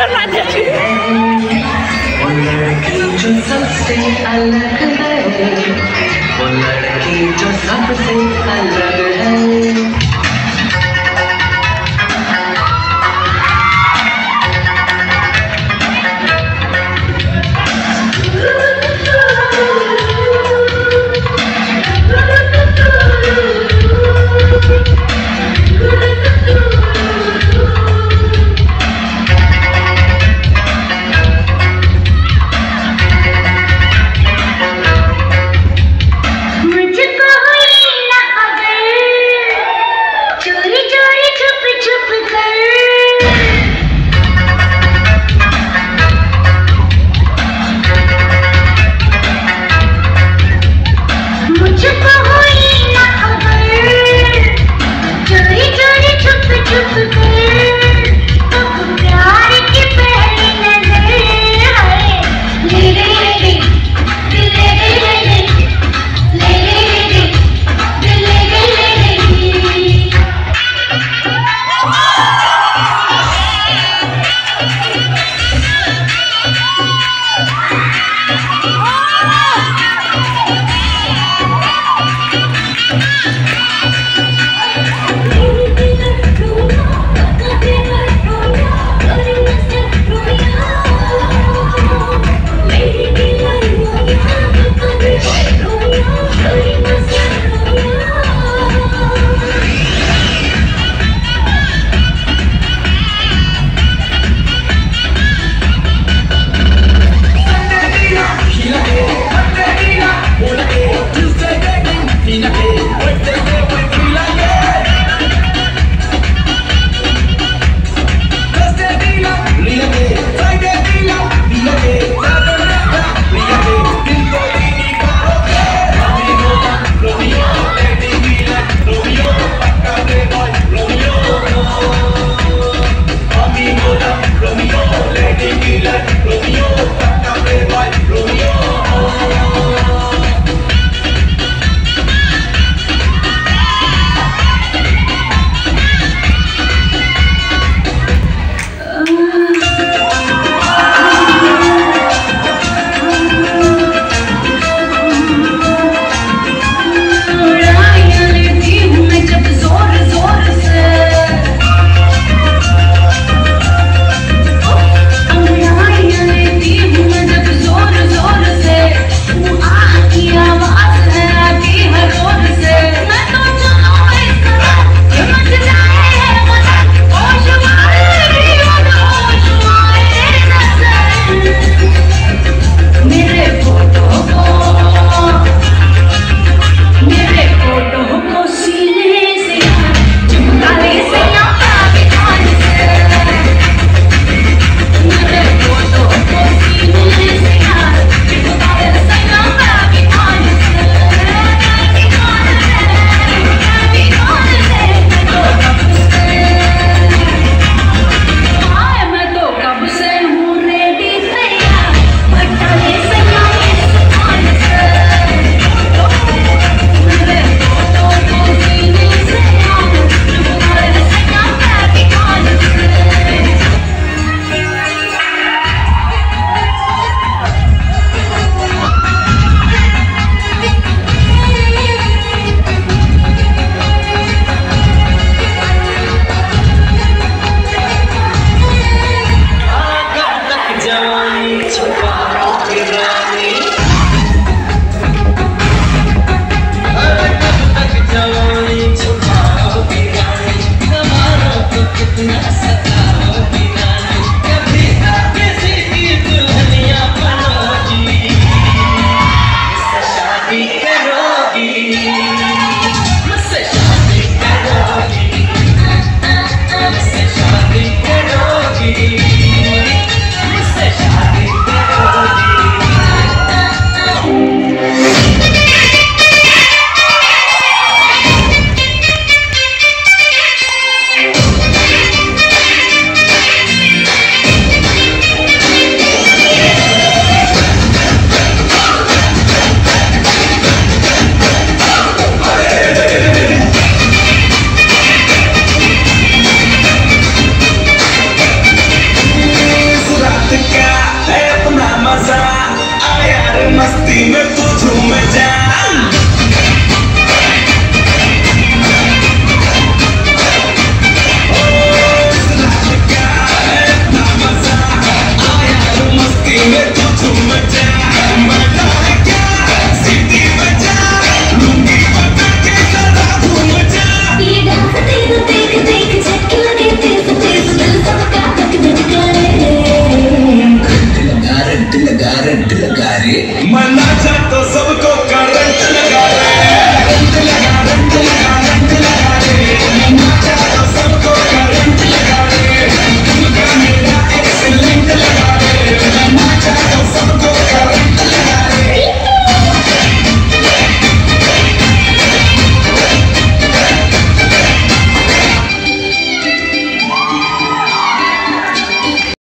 करना चाहिए Oh!